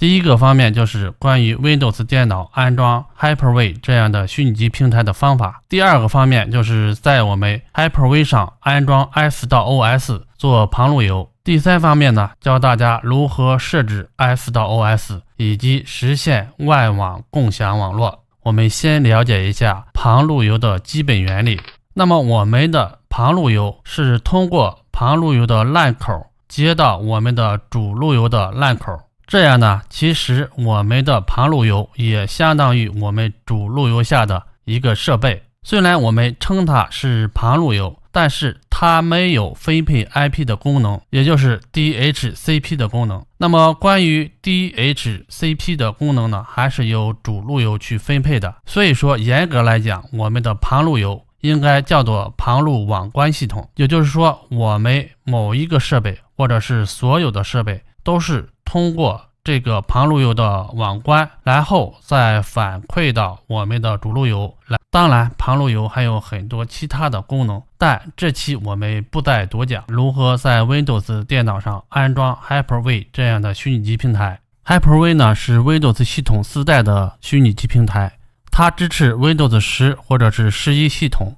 第一个方面就是关于 Windows 电脑安装 Hyper-V 这样的虚拟机平台的方法。第二个方面就是在我们 Hyper-V 上安装 S 到 OS 做旁路由。第三方面呢，教大家如何设置 S 到 OS 以及实现外网共享网络。我们先了解一下旁路由的基本原理。那么我们的旁路由是通过旁路由的 LAN 口接到我们的主路由的 LAN 口。这样呢，其实我们的旁路由也相当于我们主路由下的一个设备。虽然我们称它是旁路由，但是它没有分配 IP 的功能，也就是 DHCP 的功能。那么关于 DHCP 的功能呢，还是由主路由去分配的。所以说，严格来讲，我们的旁路由应该叫做旁路网关系统。也就是说，我们某一个设备或者是所有的设备都是。通过这个旁路由的网关，然后再反馈到我们的主路由来。当然，旁路由还有很多其他的功能，但这期我们不再多讲。如何在 Windows 电脑上安装 Hyper-V 这样的虚拟机平台？Hyper-V 呢是 Windows 系统自带的虚拟机平台，它支持 Windows 十或者是十一系统，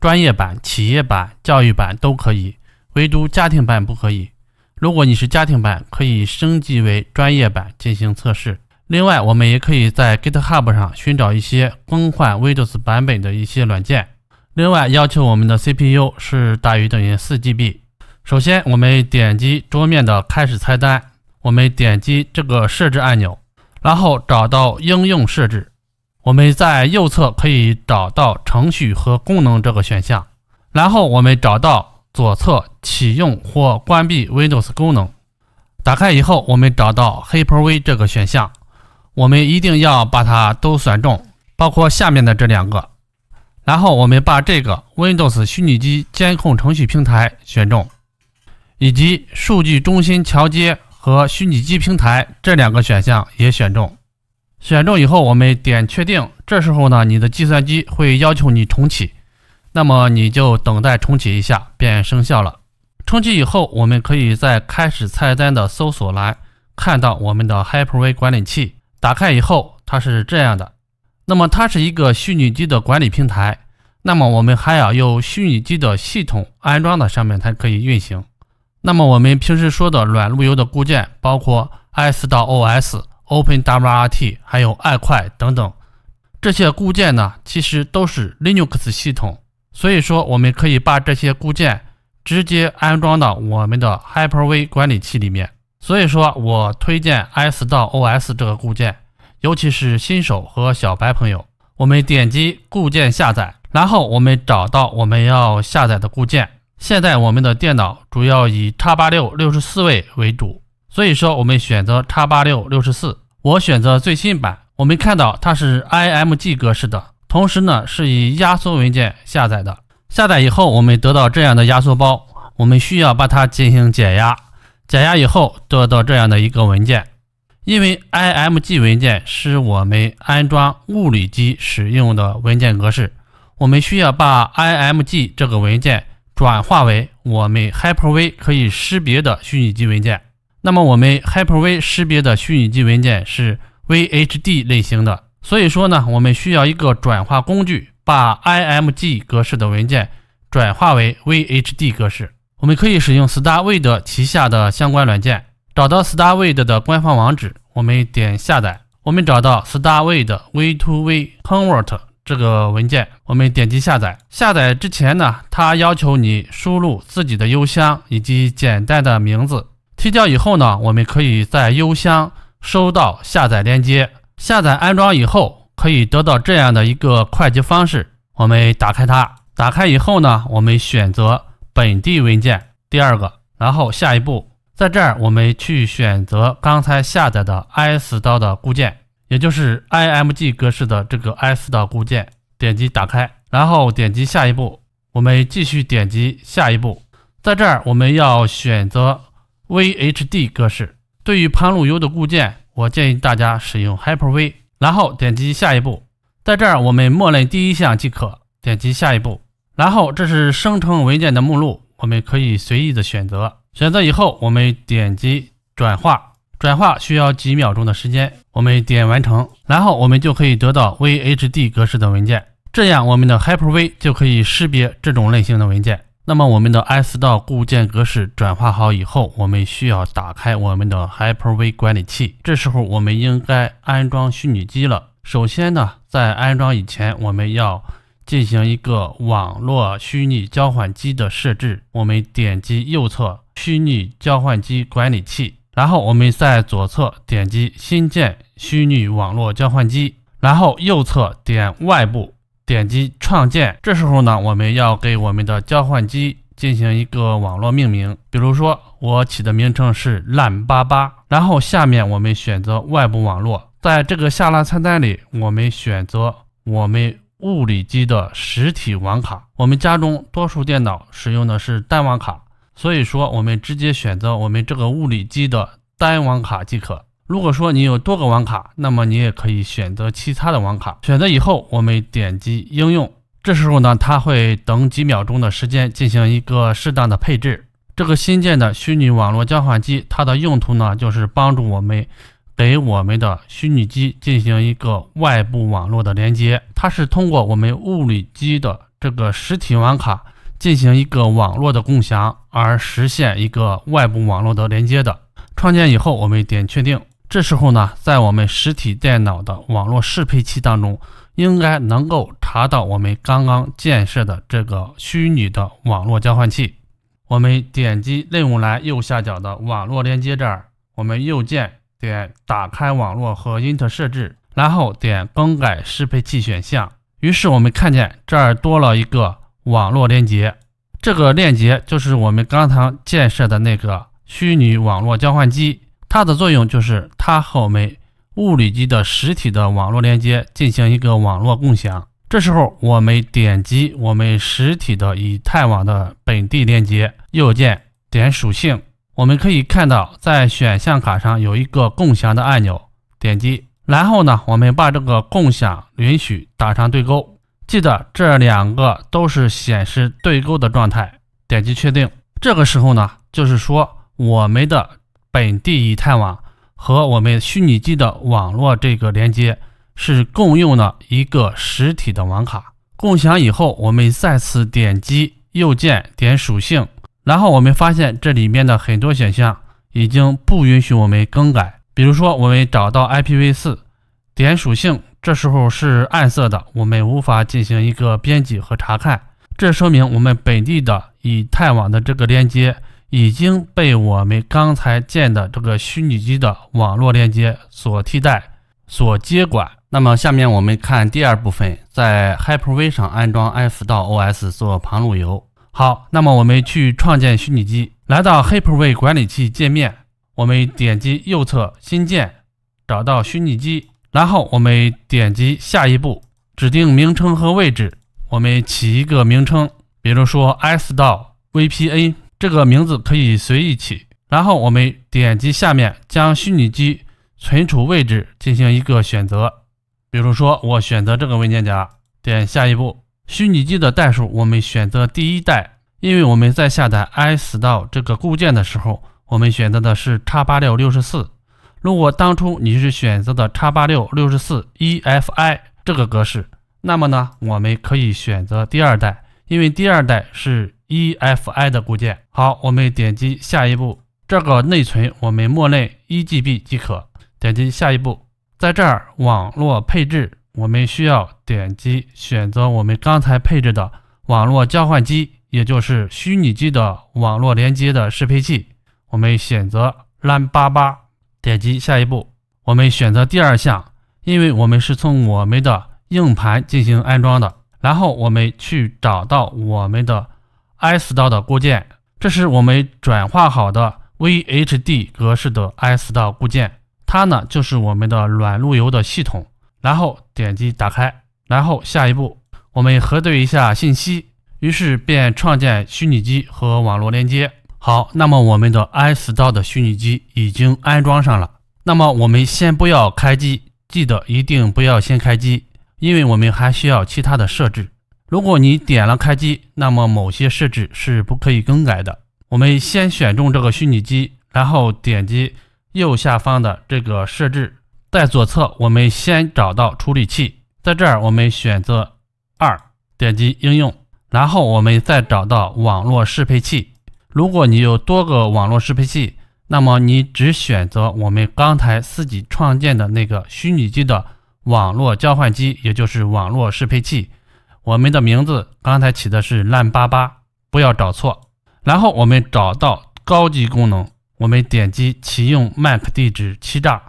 专业版、企业版、教育版都可以，唯独家庭版不可以。如果你是家庭版，可以升级为专业版进行测试。另外，我们也可以在 GitHub 上寻找一些更换 Windows 版本的一些软件。另外，要求我们的 CPU 是大于等于 4GB。首先，我们点击桌面的开始菜单，我们点击这个设置按钮，然后找到应用设置。我们在右侧可以找到程序和功能这个选项，然后我们找到。左侧启用或关闭 Windows 功能，打开以后，我们找到 Hyper-V 这个选项，我们一定要把它都选中，包括下面的这两个。然后我们把这个 Windows 虚拟机监控程序平台选中，以及数据中心桥接和虚拟机平台这两个选项也选中。选中以后，我们点确定。这时候呢，你的计算机会要求你重启。那么你就等待重启一下，便生效了。重启以后，我们可以在开始菜单的搜索栏看到我们的 Hyper-V 管理器。打开以后，它是这样的。那么它是一个虚拟机的管理平台。那么我们还要有虚拟机的系统安装的上面才可以运行。那么我们平时说的软路由的固件，包括 S 到 OS、OpenWRT，还有爱快等等，这些固件呢，其实都是 Linux 系统。所以说，我们可以把这些固件直接安装到我们的 Hyper-V 管理器里面。所以说我推荐 S 到 OS 这个固件，尤其是新手和小白朋友。我们点击固件下载，然后我们找到我们要下载的固件。现在我们的电脑主要以 x 八六六十四位为主，所以说我们选择 x 八六六十四。我选择最新版，我们看到它是 IMG 格式的。同时呢，是以压缩文件下载的。下载以后，我们得到这样的压缩包，我们需要把它进行解压。解压以后，得到这样的一个文件。因为 IMG 文件是我们安装物理机使用的文件格式，我们需要把 IMG 这个文件转化为我们 Hyper-V 可以识别的虚拟机文件。那么，我们 Hyper-V 识别的虚拟机文件是 VHD 类型的。所以说呢，我们需要一个转化工具，把 IMG 格式的文件转化为 VHD 格式。我们可以使用 Starwid 旗下的相关软件，找到 Starwid 的官方网址，我们点下载。我们找到 Starwid V2V Convert 这个文件，我们点击下载。下载之前呢，它要求你输入自己的邮箱以及简单的名字。提交以后呢，我们可以在邮箱收到下载链接。下载安装以后，可以得到这样的一个快捷方式。我们打开它，打开以后呢，我们选择本地文件，第二个，然后下一步，在这儿我们去选择刚才下载的 S 刀的固件，也就是 IMG 格式的这个 S 刀固件，点击打开，然后点击下一步，我们继续点击下一步，在这儿我们要选择 VHD 格式。对于旁路由的固件。我建议大家使用 Hyper-V，然后点击下一步，在这儿我们默认第一项即可，点击下一步，然后这是生成文件的目录，我们可以随意的选择，选择以后我们点击转化，转化需要几秒钟的时间，我们点完成，然后我们就可以得到 VHD 格式的文件，这样我们的 Hyper-V 就可以识别这种类型的文件。那么我们的 S 道固件格式转化好以后，我们需要打开我们的 Hyper-V 管理器，这时候我们应该安装虚拟机了。首先呢，在安装以前，我们要进行一个网络虚拟交换机的设置。我们点击右侧虚拟交换机管理器，然后我们在左侧点击新建虚拟网络交换机，然后右侧点外部，点击创建。这时候呢，我们要给我们的交换机进行一个网络命名，比如说我起的名称是烂八八，然后下面我们选择外部网络。在这个下拉菜单里，我们选择我们物理机的实体网卡。我们家中多数电脑使用的是单网卡，所以说我们直接选择我们这个物理机的单网卡即可。如果说你有多个网卡，那么你也可以选择其他的网卡。选择以后，我们点击应用，这时候呢，它会等几秒钟的时间进行一个适当的配置。这个新建的虚拟网络交换机，它的用途呢，就是帮助我们。给我们的虚拟机进行一个外部网络的连接，它是通过我们物理机的这个实体网卡进行一个网络的共享，而实现一个外部网络的连接的。创建以后，我们点确定。这时候呢，在我们实体电脑的网络适配器当中，应该能够查到我们刚刚建设的这个虚拟的网络交换器。我们点击任务栏右下角的网络连接这儿，我们右键。点打开网络和 int 设置，然后点更改适配器选项。于是我们看见这儿多了一个网络连接，这个链接就是我们刚才建设的那个虚拟网络交换机。它的作用就是它和我们物理机的实体的网络连接进行一个网络共享。这时候我们点击我们实体的以太网的本地链接，右键点属性。我们可以看到，在选项卡上有一个共享的按钮，点击，然后呢，我们把这个共享允许打上对勾。记得这两个都是显示对勾的状态，点击确定。这个时候呢，就是说我们的本地以太网和我们虚拟机的网络这个连接是共用了一个实体的网卡。共享以后，我们再次点击右键点属性。然后我们发现这里面的很多选项已经不允许我们更改，比如说我们找到 IPv4 点属性，这时候是暗色的，我们无法进行一个编辑和查看。这说明我们本地的以太网的这个连接已经被我们刚才建的这个虚拟机的网络连接所替代、所接管。那么下面我们看第二部分，在 Hyper-V 上安装 F 到 OS 做旁路由。好，那么我们去创建虚拟机，来到 Hyper-V 管理器界面，我们点击右侧新建，找到虚拟机，然后我们点击下一步，指定名称和位置，我们起一个名称，比如说 S 到 VPN 这个名字可以随意起，然后我们点击下面将虚拟机存储位置进行一个选择，比如说我选择这个文件夹，点下一步。虚拟机的代数，我们选择第一代，因为我们在下载 i s t o r e 这个固件的时候，我们选择的是 x 八六六十四。如果当初你是选择的 x 八六六十四 EFI 这个格式，那么呢，我们可以选择第二代，因为第二代是 EFI 的固件。好，我们点击下一步，这个内存我们默认一 GB 即可。点击下一步，在这儿网络配置。我们需要点击选择我们刚才配置的网络交换机，也就是虚拟机的网络连接的适配器。我们选择 LAN 八八，点击下一步。我们选择第二项，因为我们是从我们的硬盘进行安装的。然后我们去找到我们的 S 道的固件，这是我们转化好的 VHD 格式的 S 道固件，它呢就是我们的软路由的系统。然后点击打开，然后下一步我们核对一下信息，于是便创建虚拟机和网络连接。好，那么我们的 S 道的虚拟机已经安装上了。那么我们先不要开机，记得一定不要先开机，因为我们还需要其他的设置。如果你点了开机，那么某些设置是不可以更改的。我们先选中这个虚拟机，然后点击右下方的这个设置，在左侧我们先找到处理器，在这儿我们选择二，点击应用，然后我们再找到网络适配器。如果你有多个网络适配器，那么你只选择我们刚才自己创建的那个虚拟机的网络交换机，也就是网络适配器。我们的名字刚才起的是烂八八，不要找错。然后我们找到高级功能，我们点击启用 MAC 地址欺诈，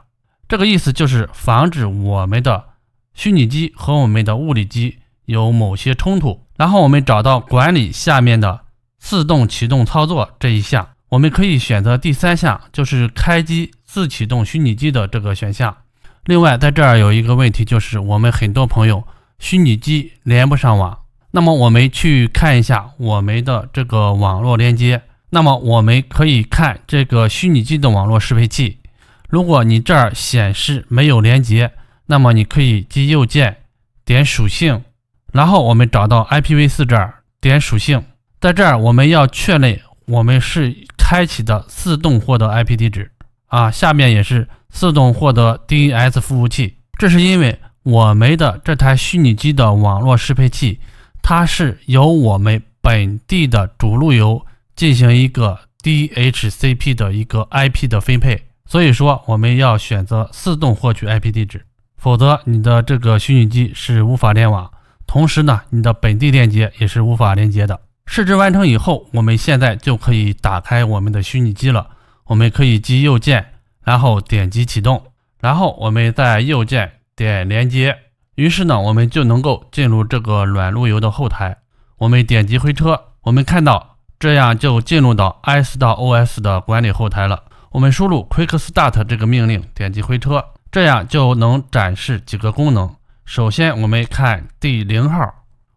这个意思就是防止我们的虚拟机和我们的物理机有某些冲突。然后我们找到管理下面的自动启动操作这一项。我们可以选择第三项，就是开机自启动虚拟机的这个选项。另外，在这儿有一个问题，就是我们很多朋友虚拟机连不上网。那么我们去看一下我们的这个网络连接。那么我们可以看这个虚拟机的网络适配器。如果你这儿显示没有连接，那么你可以击右键点属性，然后我们找到 IPv4 这儿点属性，在这儿我们要确认我们是。开启的自动获得 IP 地址啊，下面也是自动获得 DNS 服务器。这是因为我们的这台虚拟机的网络适配器，它是由我们本地的主路由进行一个 DHCP 的一个 IP 的分配。所以说，我们要选择自动获取 IP 地址，否则你的这个虚拟机是无法联网，同时呢，你的本地链接也是无法连接的。设置完成以后，我们现在就可以打开我们的虚拟机了。我们可以击右键，然后点击启动，然后我们再右键点连接，于是呢，我们就能够进入这个软路由的后台。我们点击回车，我们看到这样就进入到 S 到 OS 的管理后台了。我们输入 Quick Start 这个命令，点击回车，这样就能展示几个功能。首先，我们看第零号，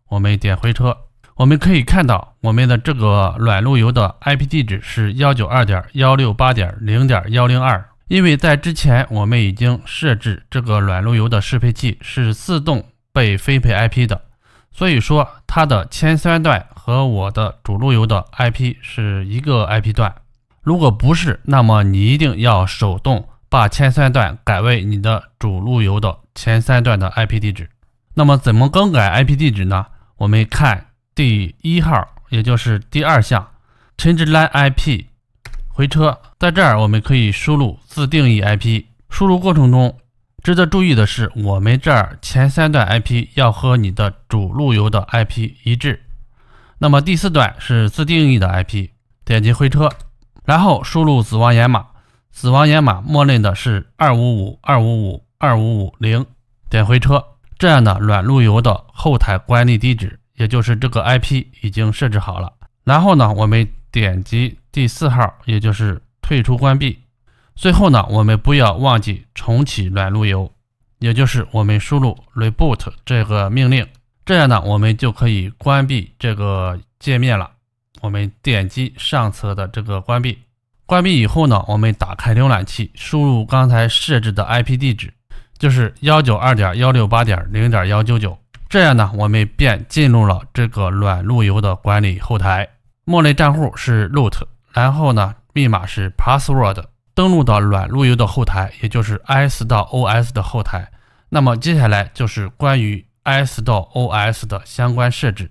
我们点回车。我们可以看到，我们的这个软路由的 IP 地址是幺九二点幺六八点零点幺零二。因为在之前我们已经设置这个软路由的适配器是自动被分配 IP 的，所以说它的前三段和我的主路由的 IP 是一个 IP 段。如果不是，那么你一定要手动把前三段改为你的主路由的前三段的 IP 地址。那么怎么更改 IP 地址呢？我们看。第一号，也就是第二项，change line IP，回车，在这儿我们可以输入自定义 IP。输入过程中，值得注意的是，我们这儿前三段 IP 要和你的主路由的 IP 一致。那么第四段是自定义的 IP，点击回车，然后输入死亡源码，死亡源码默认的是二五五二五五二五五零，点回车，这样的软路由的后台管理地址。也就是这个 IP 已经设置好了，然后呢，我们点击第四号，也就是退出关闭。最后呢，我们不要忘记重启软路由，也就是我们输入 reboot 这个命令，这样呢，我们就可以关闭这个界面了。我们点击上侧的这个关闭，关闭以后呢，我们打开浏览器，输入刚才设置的 IP 地址，就是幺九二点幺六八点零点幺九九。这样呢，我们便进入了这个软路由的管理后台。默认账户是 root，然后呢，密码是 password。登录到软路由的后台，也就是 S 到 OS 的后台。那么接下来就是关于 S 到 OS 的相关设置。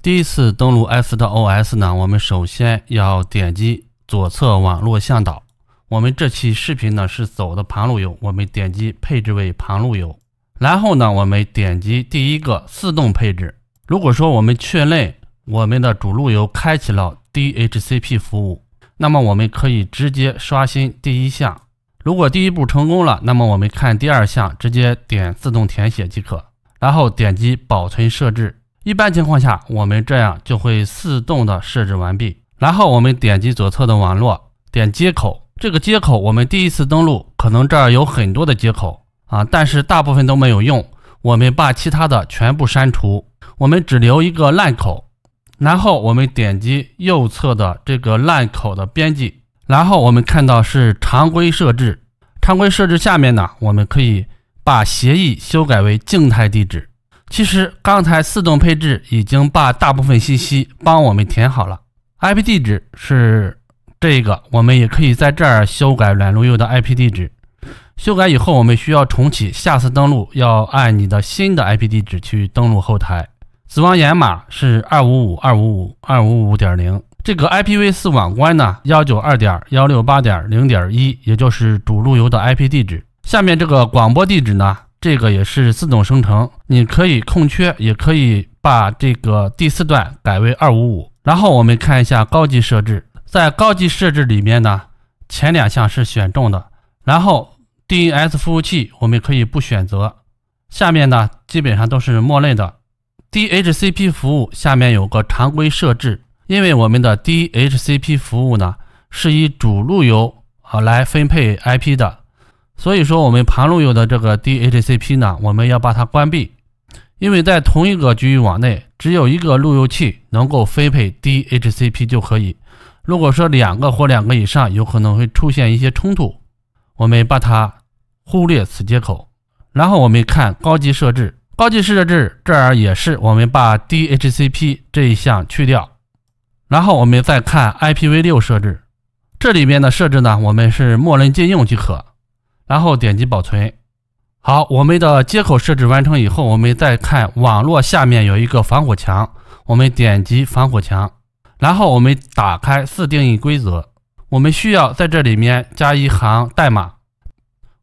第一次登录 S 到 OS 呢，我们首先要点击左侧网络向导。我们这期视频呢是走的旁路由，我们点击配置为旁路由。然后呢，我们点击第一个自动配置。如果说我们确认我们的主路由开启了 DHCP 服务，那么我们可以直接刷新第一项。如果第一步成功了，那么我们看第二项，直接点自动填写即可。然后点击保存设置。一般情况下，我们这样就会自动的设置完毕。然后我们点击左侧的网络，点接口。这个接口我们第一次登录，可能这儿有很多的接口。啊，但是大部分都没有用，我们把其他的全部删除，我们只留一个烂口，然后我们点击右侧的这个 LAN 口的编辑，然后我们看到是常规设置，常规设置下面呢，我们可以把协议修改为静态地址。其实刚才自动配置已经把大部分信息帮我们填好了，IP 地址是这个我们也可以在这儿修改软路由的 IP 地址。修改以后，我们需要重启，下次登录要按你的新的 IP 地址去登录后台。死亡掩码是二五五二五五二五五点零。这个 IPv4 网关呢，幺九二点幺六八点零点一，也就是主路由的 IP 地址。下面这个广播地址呢，这个也是自动生成，你可以空缺，也可以把这个第四段改为二五五。然后我们看一下高级设置，在高级设置里面呢，前两项是选中的，然后 DNS 服务器我们可以不选择，下面呢基本上都是默认的。DHCP 服务下面有个常规设置。因为我们的 DHCP 服务呢是以主路由啊来分配 IP 的，所以说我们旁路由的这个 DHCP 呢，我们要把它关闭。因为在同一个局域网内，只有一个路由器能够分配 DHCP 就可以。如果说两个或两个以上，有可能会出现一些冲突，我们把它忽略此接口。然后我们看高级设置，高级设置这儿也是我们把 DHCP 这一项去掉。然后我们再看 IPv6 设置，这里面的设置呢，我们是默认禁用即可。然后点击保存。好，我们的接口设置完成以后，我们再看网络下面有一个防火墙，我们点击防火墙。然后我们打开四定义规则，我们需要在这里面加一行代码，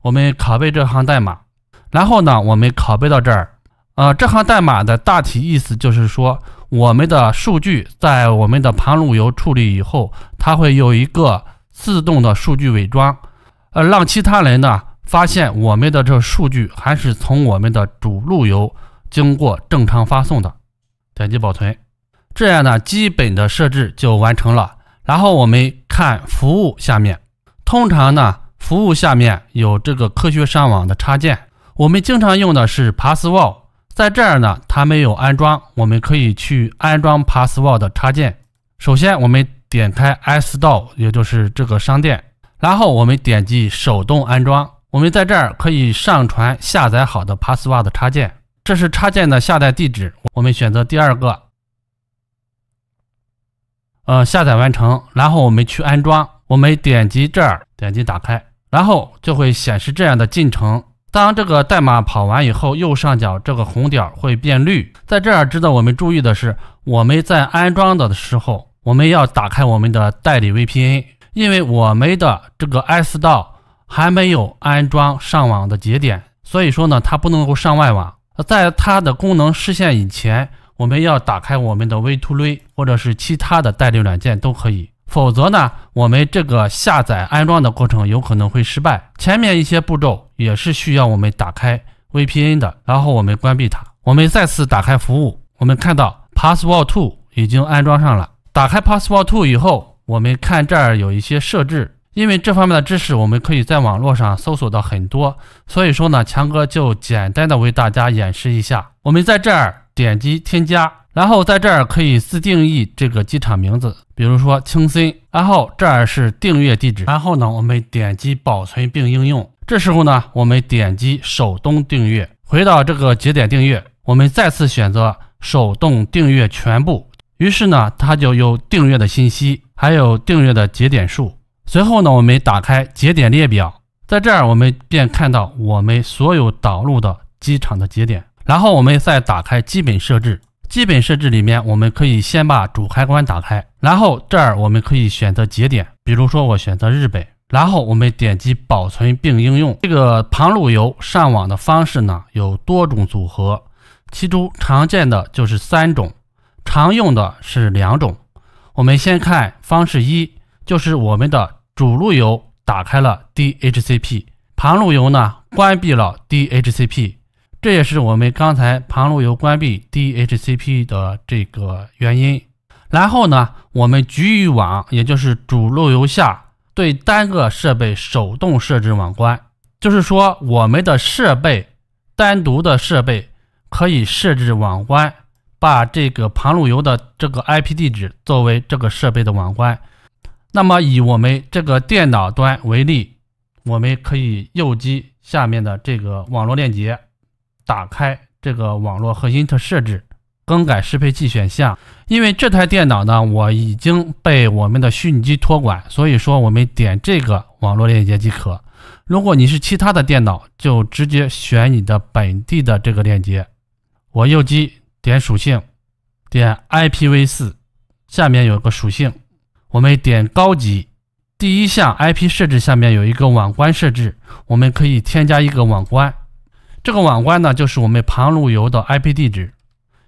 我们拷贝这行代码。然后呢，我们拷贝到这儿。呃，这行代码的大体意思就是说。我们的数据在我们的旁路由处理以后，它会有一个自动的数据伪装，呃，让其他人呢发现我们的这数据还是从我们的主路由经过正常发送的。点击保存，这样呢，基本的设置就完成了。然后我们看服务下面，通常呢，服务下面有这个科学上网的插件，我们经常用的是 Password。在这儿呢，它没有安装，我们可以去安装 Password 插件。首先，我们点开 iStore，也就是这个商店，然后我们点击手动安装。我们在这儿可以上传下载好的 Password 插件，这是插件的下载地址。我们选择第二个，呃，下载完成，然后我们去安装。我们点击这儿，点击打开，然后就会显示这样的进程。当这个代码跑完以后，右上角这个红点会变绿。在这儿值得我们注意的是，我们在安装的时候，我们要打开我们的代理 VPN，因为我们的这个 S 道还没有安装上网的节点，所以说呢，它不能够上外网。在它的功能实现以前，我们要打开我们的 V2Ray 或者是其他的代理软件都可以。否则呢，我们这个下载安装的过程有可能会失败。前面一些步骤也是需要我们打开 VPN 的，然后我们关闭它。我们再次打开服务，我们看到 Password Two 已经安装上了。打开 Password Two 以后，我们看这儿有一些设置，因为这方面的知识我们可以在网络上搜索到很多，所以说呢，强哥就简单的为大家演示一下。我们在这儿点击添加。然后在这儿可以自定义这个机场名字，比如说青森。然后这儿是订阅地址。然后呢，我们点击保存并应用。这时候呢，我们点击手动订阅，回到这个节点订阅。我们再次选择手动订阅全部。于是呢，它就有订阅的信息，还有订阅的节点数。随后呢，我们打开节点列表，在这儿我们便看到我们所有导入的机场的节点。然后我们再打开基本设置。基本设置里面，我们可以先把主开关打开，然后这儿我们可以选择节点，比如说我选择日本，然后我们点击保存并应用。这个旁路由上网的方式呢有多种组合，其中常见的就是三种，常用的是两种。我们先看方式一，就是我们的主路由打开了 DHCP，旁路由呢关闭了 DHCP。这也是我们刚才旁路由关闭 DHCP 的这个原因。然后呢，我们局域网，也就是主路由下对单个设备手动设置网关，就是说我们的设备单独的设备可以设置网关，把这个旁路由的这个 IP 地址作为这个设备的网关。那么以我们这个电脑端为例，我们可以右击下面的这个网络链接。打开这个网络核心特设置，更改适配器选项。因为这台电脑呢，我已经被我们的虚拟机托管，所以说我们点这个网络链接即可。如果你是其他的电脑，就直接选你的本地的这个链接。我右击点属性，点 IPv4，下面有个属性，我们点高级。第一项 IP 设置下面有一个网关设置，我们可以添加一个网关。这个网关呢，就是我们旁路由的 IP 地址，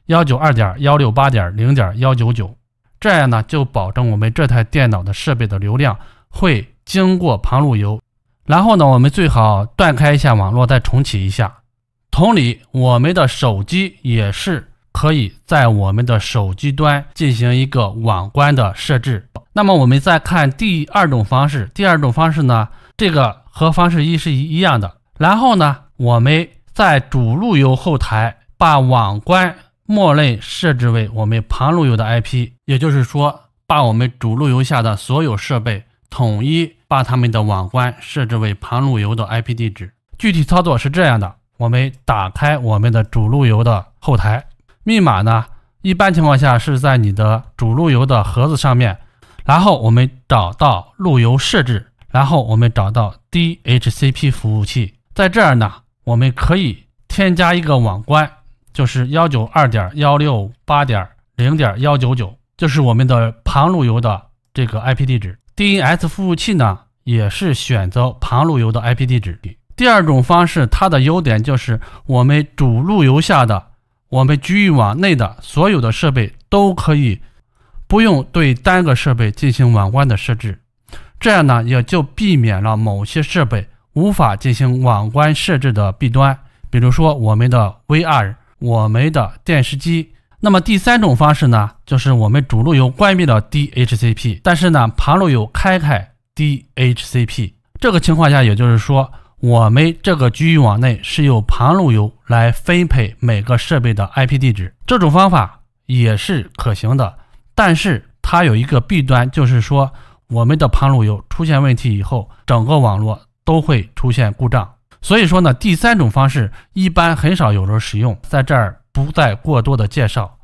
幺九二点幺六八点零点幺九九。这样呢，就保证我们这台电脑的设备的流量会经过旁路由。然后呢，我们最好断开一下网络，再重启一下。同理，我们的手机也是可以在我们的手机端进行一个网关的设置。那么我们再看第二种方式，第二种方式呢，这个和方式一是一一样的。然后呢，我们在主路由后台把网关默认设置为我们旁路由的 IP，也就是说，把我们主路由下的所有设备统一。把他们的网关设置为旁路由的 IP 地址。具体操作是这样的：我们打开我们的主路由的后台，密码呢，一般情况下是在你的主路由的盒子上面。然后我们找到路由设置，然后我们找到 DHCP 服务器，在这儿呢，我们可以添加一个网关，就是幺九二点幺六八点零点幺九九，就是我们的旁路由的这个 IP 地址。DNS 服务器呢，也是选择旁路由的 IP 地址。第二种方式，它的优点就是我们主路由下的、我们局域网内的所有的设备都可以不用对单个设备进行网关的设置，这样呢，也就避免了某些设备无法进行网关设置的弊端，比如说我们的 VR、我们的电视机。那么第三种方式呢，就是我们主路由关闭了 DHCP，但是呢旁路由开开 DHCP。这个情况下，也就是说我们这个局域网内是由旁路由来分配每个设备的 IP 地址。这种方法也是可行的，但是它有一个弊端，就是说我们的旁路由出现问题以后，整个网络都会出现故障。所以说呢，第三种方式一般很少有人使用，在这儿。不再过多的介绍。